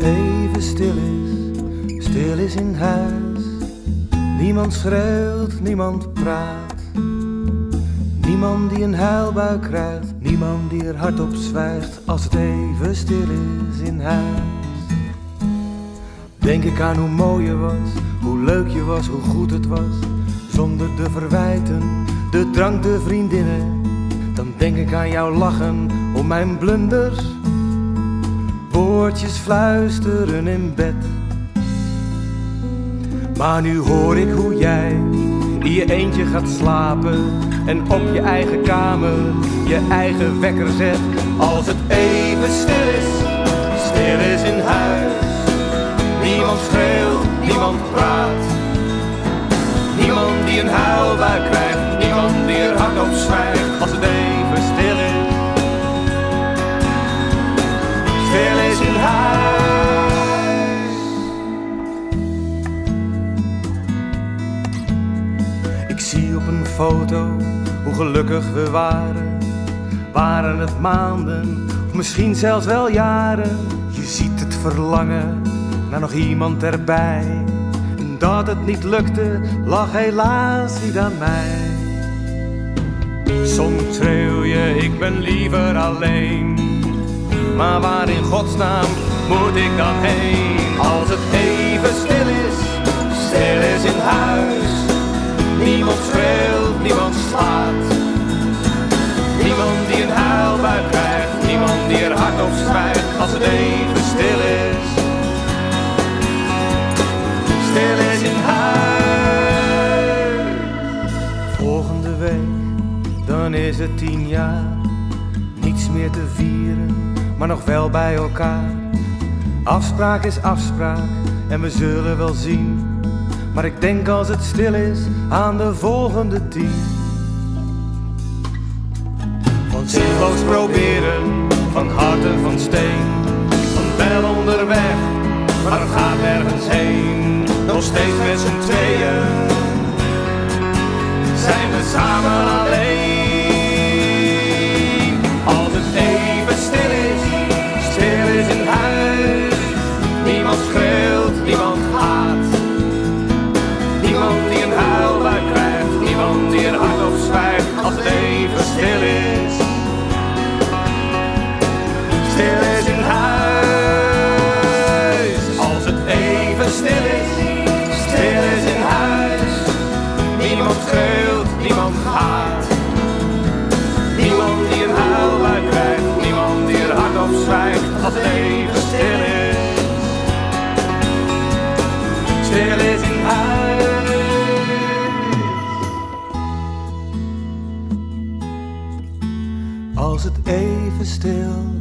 Even stil is, stil is in huis. Niemand schreeuwt, niemand praat. Niemand die een huilbui krijgt, niemand die er hardop zwijgt. Als het even stil is in huis. Denk ik aan hoe mooi je was, hoe leuk je was, hoe goed het was. Zonder de verwijten, de drank, de vriendinnen. Dan denk ik aan jouw lachen om mijn blunders. Woordjes fluisteren in bed. Maar nu hoor ik hoe jij in je eentje gaat slapen en op je eigen kamer je eigen wekker zet. Als het even stil is, stil is in huis. Niemand schreeuwt, niemand praat. Niemand die een huilbui krijgt, foto hoe gelukkig we waren. Waren het maanden, of misschien zelfs wel jaren. Je ziet het verlangen naar nog iemand erbij. En dat het niet lukte, lag helaas niet aan mij. Soms schreeuw je, ik ben liever alleen. Maar waar in godsnaam moet ik dan heen? Dan is het tien jaar. Niets meer te vieren, maar nog wel bij elkaar. Afspraak is afspraak en we zullen wel zien. Maar ik denk als het stil is aan de volgende tien. Van zinloos proberen, van harten van steen. Van wel onderweg, maar het gaat nergens heen. Nog steeds met z'n tweeën zijn we samen alleen. Niemand. Niemand die een huilbui krijgt, niemand die er hard op zwijgt. Als het even stil is, stil is in huis. Als het even stil.